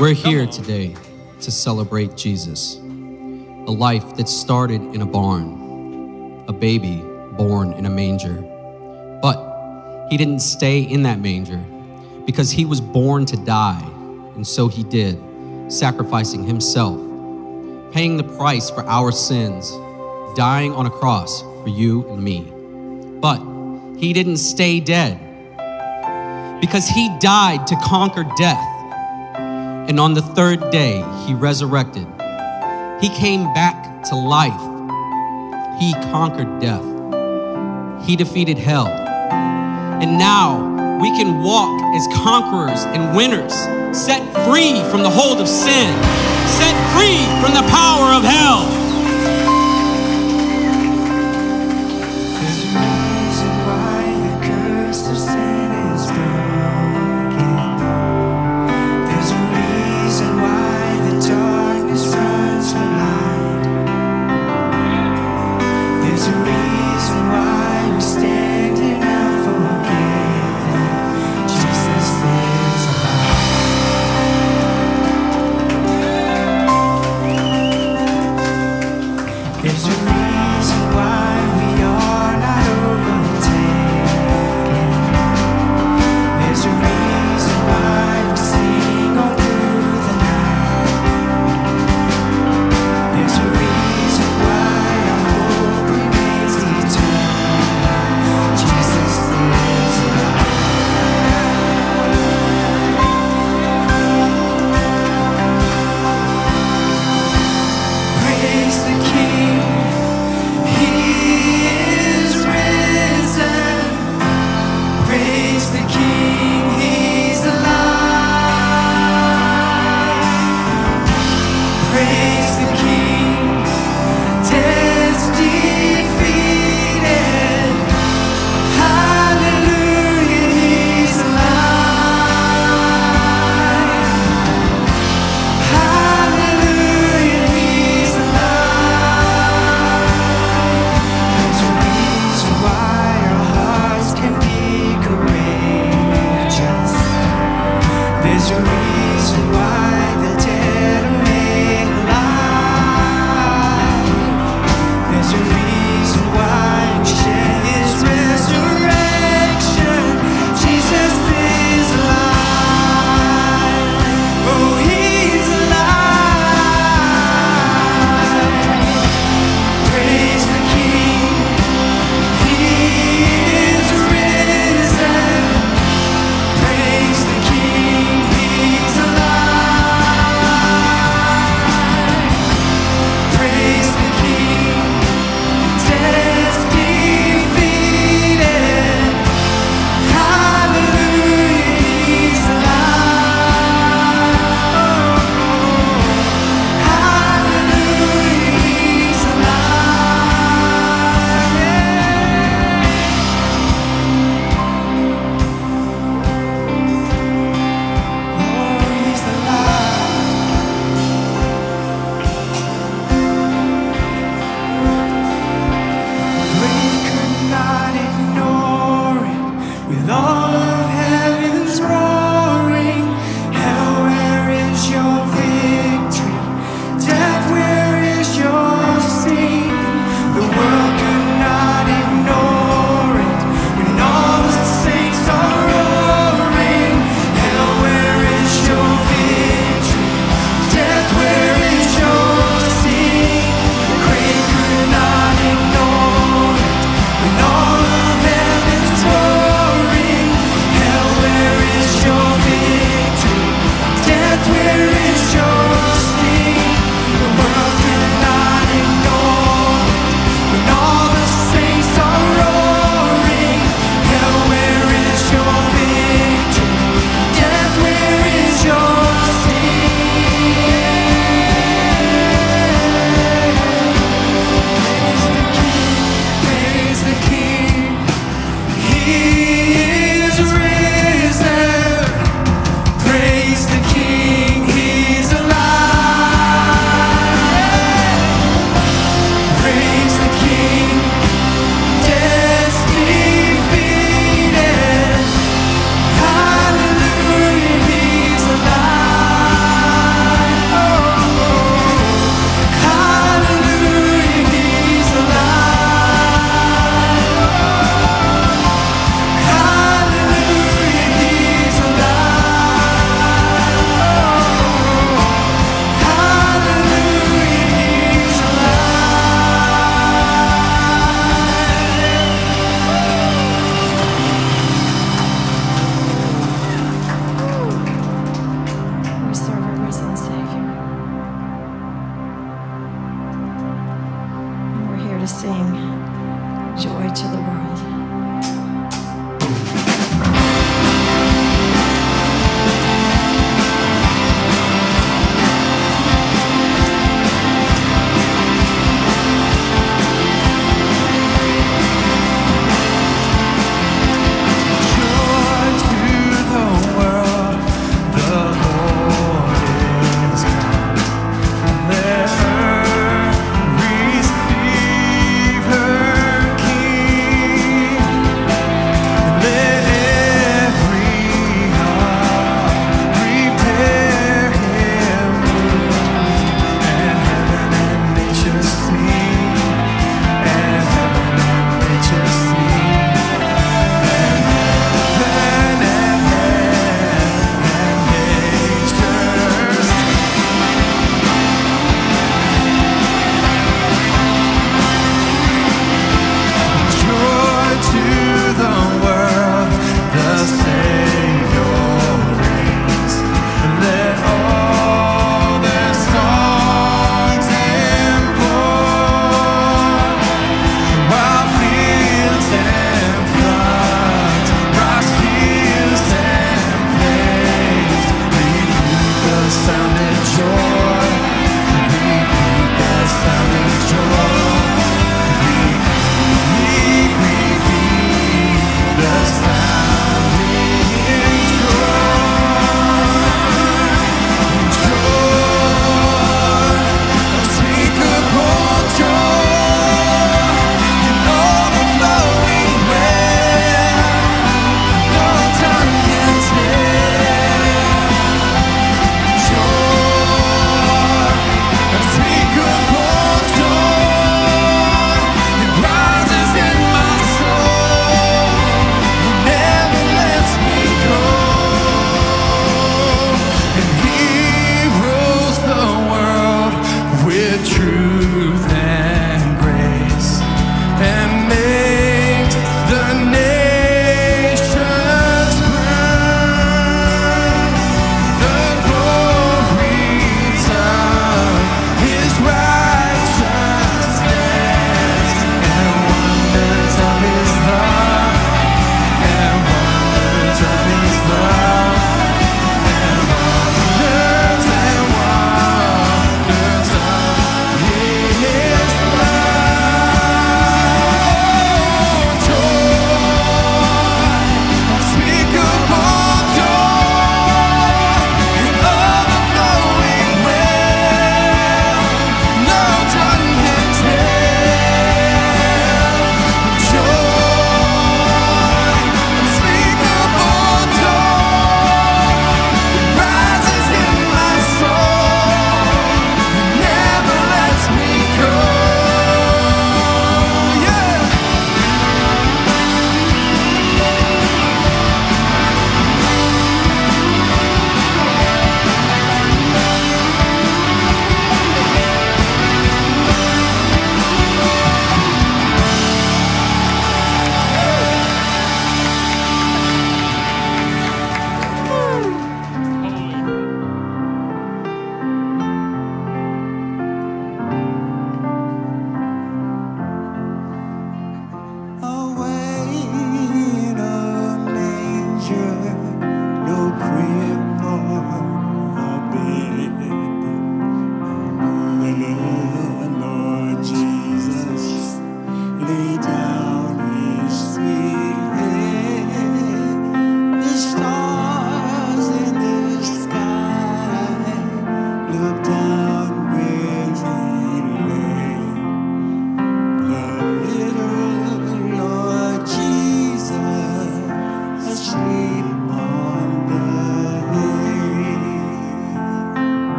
We're here today to celebrate Jesus, a life that started in a barn, a baby born in a manger. But he didn't stay in that manger because he was born to die, and so he did, sacrificing himself, paying the price for our sins, dying on a cross for you and me. But he didn't stay dead because he died to conquer death. And on the third day, he resurrected. He came back to life. He conquered death. He defeated hell. And now we can walk as conquerors and winners, set free from the hold of sin, set free from the power of hell.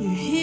雨。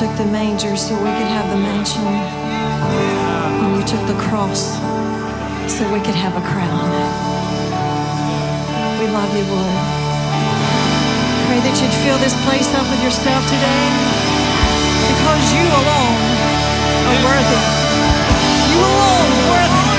took the manger so we could have the mansion. And you took the cross so we could have a crown. We love you, Lord. Pray that you'd fill this place up with yourself today because you alone are worthy. You alone are worthy.